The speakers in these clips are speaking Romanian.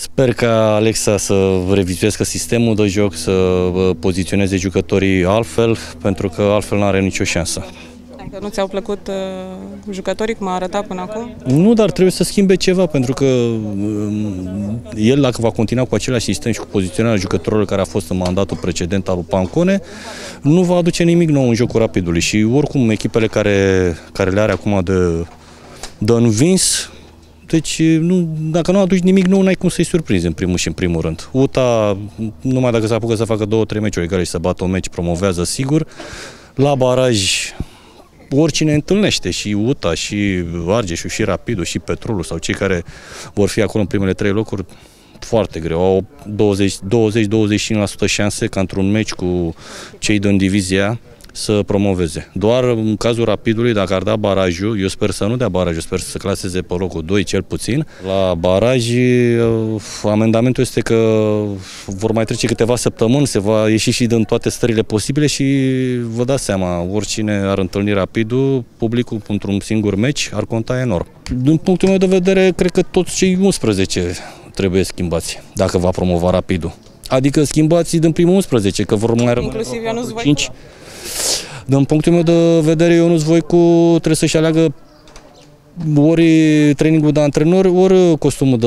Sper ca Alexa să revizuiască sistemul de joc, să poziționeze jucătorii altfel, pentru că altfel nu are nicio șansă. Adică nu ți-au plăcut uh, jucătorii cum a arătat până acum? Nu, dar trebuie să schimbe ceva, pentru că um, el, dacă va continua cu același sistem și cu poziționarea jucătorilor care a fost în mandatul precedent al lui Pancone, nu va aduce nimic nou în jocul rapidului și oricum echipele care, care le are acum de, de învins, deci, nu, dacă nu aduci nimic nou, n-ai cum să-i surprinzi în primul și în primul rând. UTA, numai dacă se apucă să facă două, trei meciuri egale și să bată un meci, promovează sigur. La baraj, oricine întâlnește, și UTA, și Argeșul, și Rapidul, și Petrolul, sau cei care vor fi acolo în primele trei locuri, foarte greu. Au 20-25% șanse ca într-un meci cu cei din divizia să promoveze. Doar în cazul Rapidului, dacă ar da barajul, eu sper să nu dea barajul, sper să se claseze pe locul 2 cel puțin. La baraj, uh, amendamentul este că vor mai trece câteva săptămâni, se va ieși și din toate stările posibile și vă dați seama, oricine ar întâlni Rapidul, publicul într-un singur meci ar conta enorm. Din punctul meu de vedere, cred că toți cei 11 trebuie schimbați, dacă va promova Rapidul. Adică schimbați din primul 11, că vor mai rămâne 5. Din punctul meu de vedere, eu nu-ți voi cu trebuie să-și aleagă ori trainingul de antrenor, ori costumul de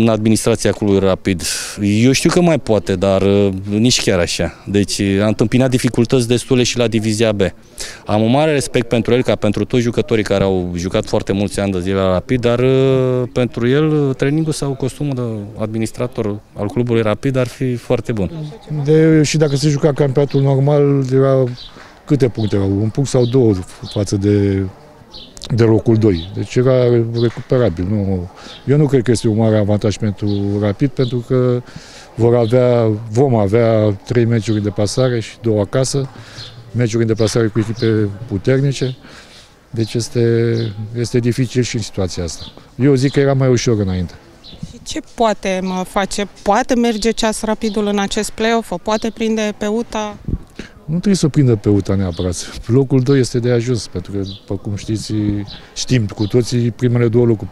în administrația clubului rapid. Eu știu că mai poate, dar uh, nici chiar așa. Deci a întâmpinat dificultăți destule și la divizia B. Am un mare respect pentru el, ca pentru toți jucătorii care au jucat foarte mulți ani de zile la rapid, dar uh, pentru el trainingul sau costumul de administrator al clubului rapid ar fi foarte bun. De, și dacă se juca campionatul normal, era câte puncte erau? Un punct sau două față de, de locul 2. Deci era recuperabil. Nu, eu nu cred că este un mare avantaj pentru Rapid, pentru că vor avea, vom avea trei meciuri de pasare și două acasă, meciuri de pasare cu echipe puternice. Deci este, este dificil și în situația asta. Eu zic că era mai ușor înainte. Și ce poate mă face? Poate merge ceas rapidul în acest play-off? O poate prinde pe UTA? Nu trebuie să prindă pe UTA neapărat. Locul 2 este de ajuns, pentru că, după cum știți, știm cu toții, primele două locuri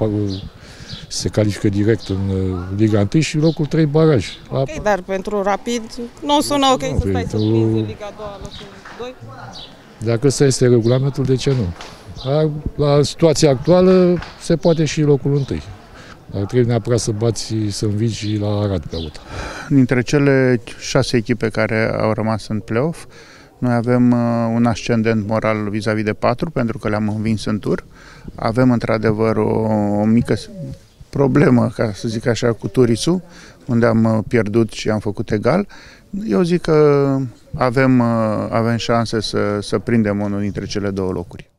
se califică direct în uh, Liga 1 și locul 3 baraj. Ok, dar pentru Rapid nu sună ok nu, să stai pentru... să în Liga 2 locul 2? Dacă ăsta este regulamentul, de ce nu? La, la situația actuală se poate și locul 1. Dar trebuie neapărat să bați, să învigi la Arad pe UTA. Dintre cele șase echipe care au rămas în play-off, noi avem uh, un ascendent moral vis-a-vis de patru, pentru că le-am învins în tur. Avem într-adevăr o, o mică problemă, ca să zic așa, cu Turisu, unde am uh, pierdut și am făcut egal. Eu zic că avem, uh, avem șanse să, să prindem unul dintre cele două locuri.